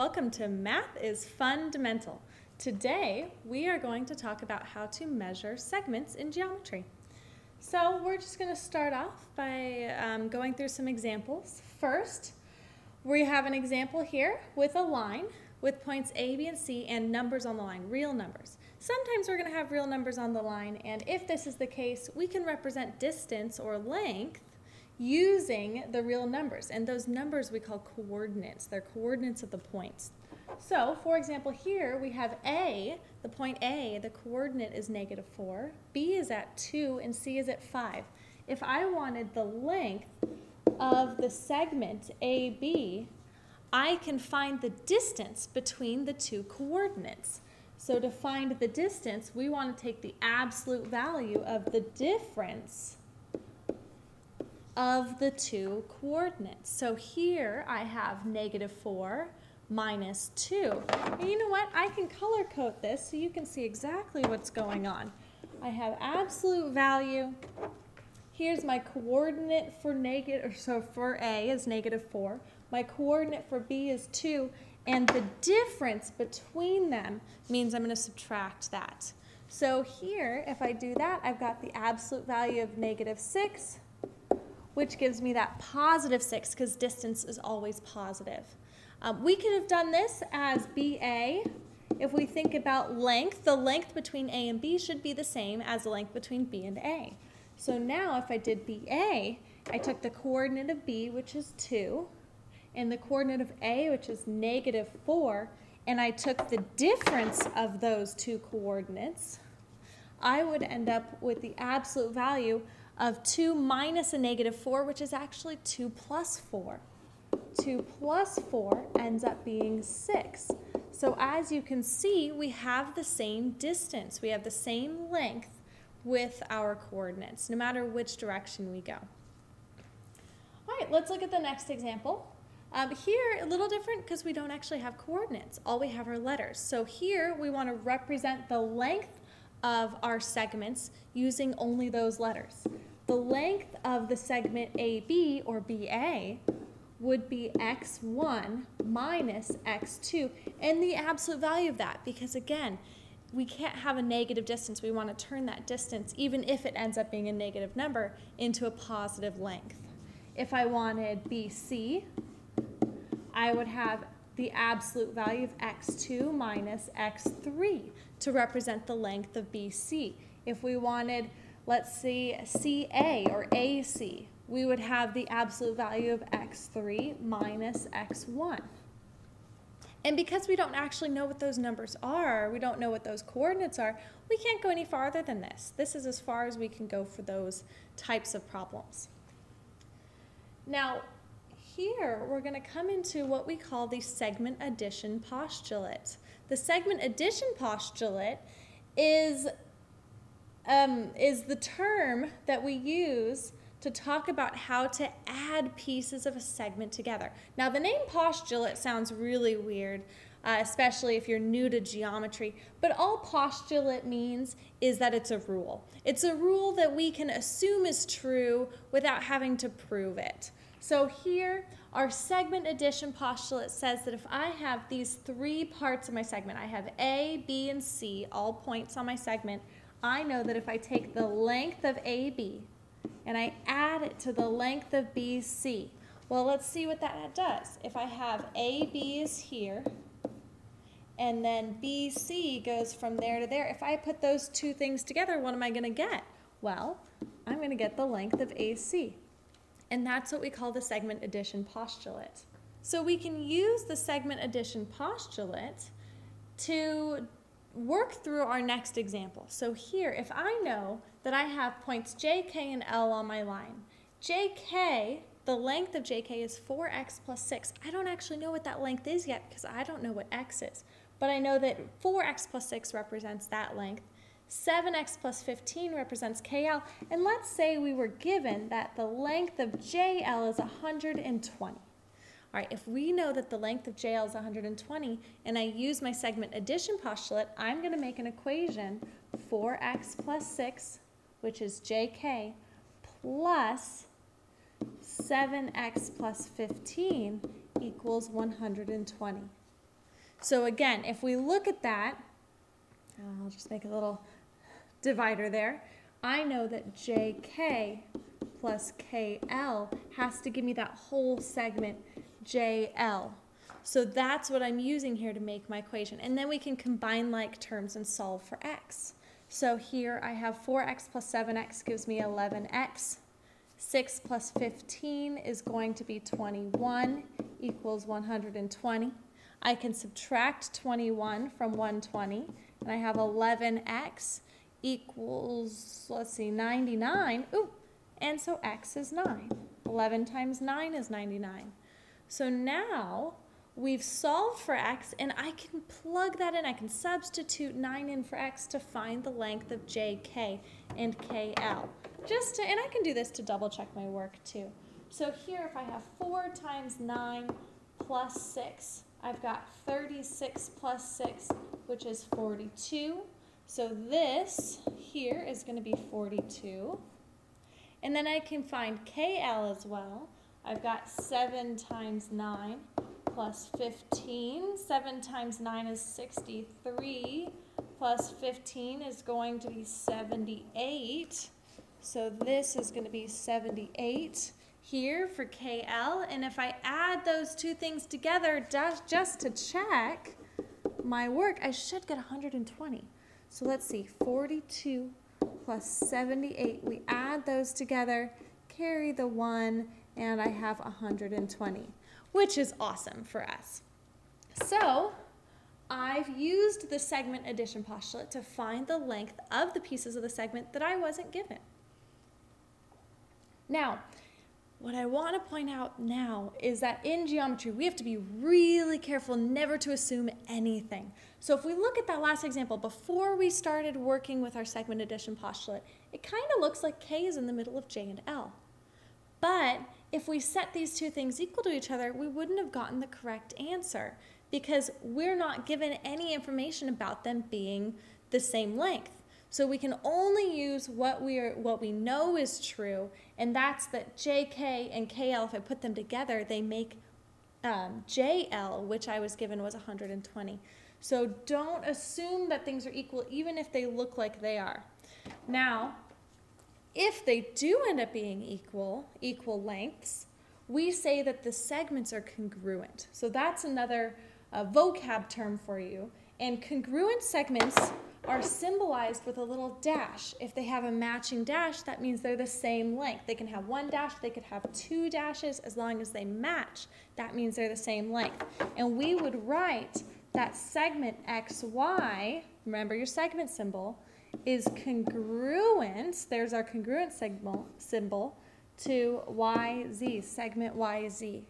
Welcome to Math is Fundamental. Today we are going to talk about how to measure segments in geometry. So we're just going to start off by um, going through some examples. First, we have an example here with a line with points A, B, and C and numbers on the line, real numbers. Sometimes we're going to have real numbers on the line, and if this is the case, we can represent distance or length using the real numbers. And those numbers we call coordinates. They're coordinates of the points. So, for example, here we have A, the point A, the coordinate is negative 4, B is at 2, and C is at 5. If I wanted the length of the segment AB, I can find the distance between the two coordinates. So to find the distance, we want to take the absolute value of the difference of the two coordinates. So here I have negative 4 minus 2. And you know what? I can color code this so you can see exactly what's going on. I have absolute value. Here's my coordinate for negative, so for A is negative 4. My coordinate for B is 2 and the difference between them means I'm going to subtract that. So here, if I do that, I've got the absolute value of negative 6, which gives me that positive 6 because distance is always positive. Um, we could have done this as BA. If we think about length, the length between A and B should be the same as the length between B and A. So now if I did BA, I took the coordinate of B, which is 2, and the coordinate of A, which is negative 4, and I took the difference of those two coordinates, I would end up with the absolute value of 2 minus a negative 4, which is actually 2 plus 4. 2 plus 4 ends up being 6. So as you can see, we have the same distance. We have the same length with our coordinates, no matter which direction we go. All right, let's look at the next example. Um, here, a little different because we don't actually have coordinates. All we have are letters. So here, we want to represent the length of our segments using only those letters. The length of the segment AB, or BA, would be x1 minus x2, and the absolute value of that, because again, we can't have a negative distance. We want to turn that distance, even if it ends up being a negative number, into a positive length. If I wanted BC, I would have the absolute value of x2 minus x3 to represent the length of BC. If we wanted, let's see, CA or AC, we would have the absolute value of x3 minus x1. And because we don't actually know what those numbers are, we don't know what those coordinates are, we can't go any farther than this. This is as far as we can go for those types of problems. Now, here we're going to come into what we call the segment addition postulate. The segment addition postulate is, um, is the term that we use to talk about how to add pieces of a segment together. Now, the name postulate sounds really weird, uh, especially if you're new to geometry, but all postulate means is that it's a rule. It's a rule that we can assume is true without having to prove it. So here, our segment addition postulate says that if I have these three parts of my segment, I have A, B, and C, all points on my segment, I know that if I take the length of AB and I add it to the length of BC, well, let's see what that does. If I have AB is here, and then BC goes from there to there, if I put those two things together, what am I going to get? Well, I'm going to get the length of AC. And that's what we call the segment addition postulate. So we can use the segment addition postulate to work through our next example. So here, if I know that I have points j, k, and l on my line, jk, the length of jk is 4x plus 6. I don't actually know what that length is yet because I don't know what x is. But I know that 4x plus 6 represents that length. 7x plus 15 represents KL, and let's say we were given that the length of JL is 120. All right, if we know that the length of JL is 120, and I use my segment addition postulate, I'm going to make an equation 4x plus 6, which is JK, plus 7x plus 15 equals 120. So again, if we look at that, I'll just make a little divider there. I know that JK plus KL has to give me that whole segment JL. So that's what I'm using here to make my equation. And then we can combine like terms and solve for x. So here I have 4x plus 7x gives me 11x. 6 plus 15 is going to be 21 equals 120. I can subtract 21 from 120, and I have 11x equals, let's see, 99. Ooh, and so x is 9. 11 times 9 is 99. So now we've solved for x, and I can plug that in. I can substitute 9 in for x to find the length of jk and kl. Just to, and I can do this to double check my work too. So here, if I have 4 times 9 plus 6, I've got 36 plus 6, which is 42. So this here is going to be 42. And then I can find KL as well. I've got 7 times 9 plus 15. 7 times 9 is 63, plus 15 is going to be 78. So this is going to be 78 here for KL. And if I add those two things together just, to check my work, I should get 120. So let's see, 42 plus 78. We add those together, carry the 1, and I have 120, which is awesome for us. So I've used the segment addition postulate to find the length of the pieces of the segment that I wasn't given. Now, what I want to point out now is that in geometry, we have to be really careful never to assume anything. So if we look at that last example, before we started working with our segment addition postulate, it kind of looks like K is in the middle of J and L. But if we set these two things equal to each other, we wouldn't have gotten the correct answer because we're not given any information about them being the same length. So we can only use what we are what we know is true, and that's that JK and KL. If I put them together, they make um, JL, which I was given was 120. So don't assume that things are equal, even if they look like they are. Now, if they do end up being equal, equal lengths, we say that the segments are congruent. So that's another uh, vocab term for you. And congruent segments are symbolized with a little dash. If they have a matching dash, that means they're the same length. They can have one dash, they could have two dashes, as long as they match, that means they're the same length. And we would write that segment XY, remember your segment symbol, is congruent, there's our congruent symbol, symbol to YZ, segment YZ.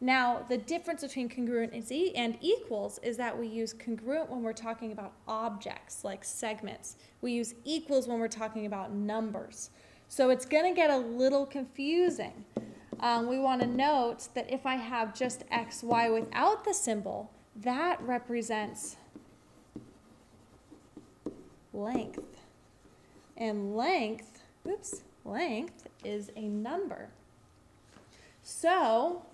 Now, the difference between congruent and equals is that we use congruent when we're talking about objects, like segments. We use equals when we're talking about numbers. So it's going to get a little confusing. Um, we want to note that if I have just x, y without the symbol, that represents length. And length, oops, length is a number. So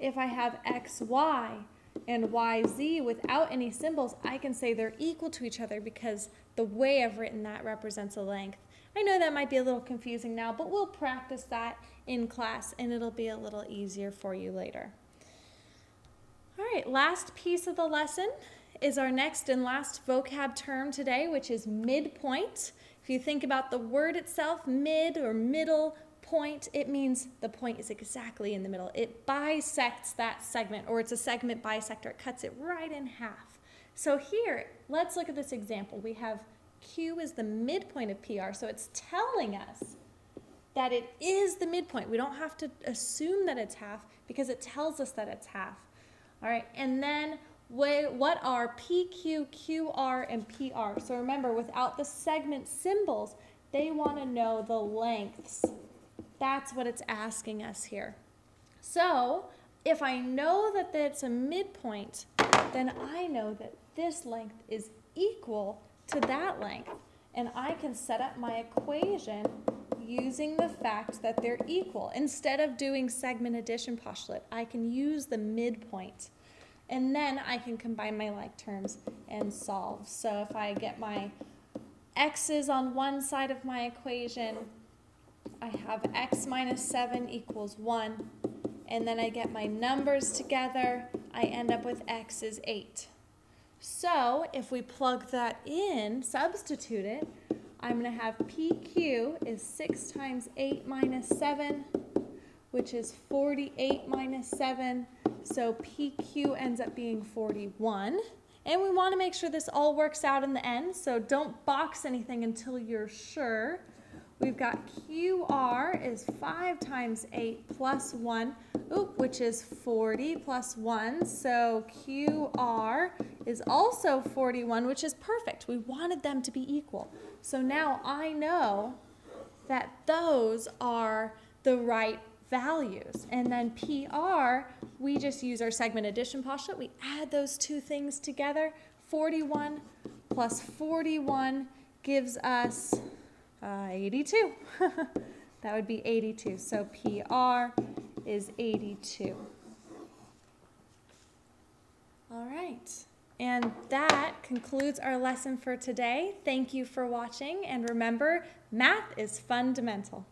if I have xy and yz without any symbols, I can say they're equal to each other because the way I've written that represents a length. I know that might be a little confusing now, but we'll practice that in class and it'll be a little easier for you later. All right, last piece of the lesson is our next and last vocab term today, which is midpoint. If you think about the word itself, mid or middle, point, it means the point is exactly in the middle. It bisects that segment, or it's a segment bisector. It cuts it right in half. So here, let's look at this example. We have Q is the midpoint of PR, so it's telling us that it is the midpoint. We don't have to assume that it's half because it tells us that it's half. All right, and then what are PQ, QR, and PR? So remember, without the segment symbols, they want to know the lengths that's what it's asking us here. So if I know that it's a midpoint, then I know that this length is equal to that length. And I can set up my equation using the fact that they're equal. Instead of doing segment addition postulate, I can use the midpoint. And then I can combine my like terms and solve. So if I get my x's on one side of my equation, I have x minus 7 equals 1. And then I get my numbers together, I end up with x is 8. So if we plug that in, substitute it, I'm going to have PQ is 6 times 8 minus 7, which is 48 minus 7. So PQ ends up being 41. And we want to make sure this all works out in the end, so don't box anything until you're sure. We've got QR is 5 times 8 plus 1, oop, which is 40 plus 1. So QR is also 41, which is perfect. We wanted them to be equal. So now I know that those are the right values. And then PR, we just use our segment addition postulate. We add those two things together. 41 plus 41 gives us uh, 82. that would be 82. So PR is 82. All right. And that concludes our lesson for today. Thank you for watching. And remember, math is fundamental.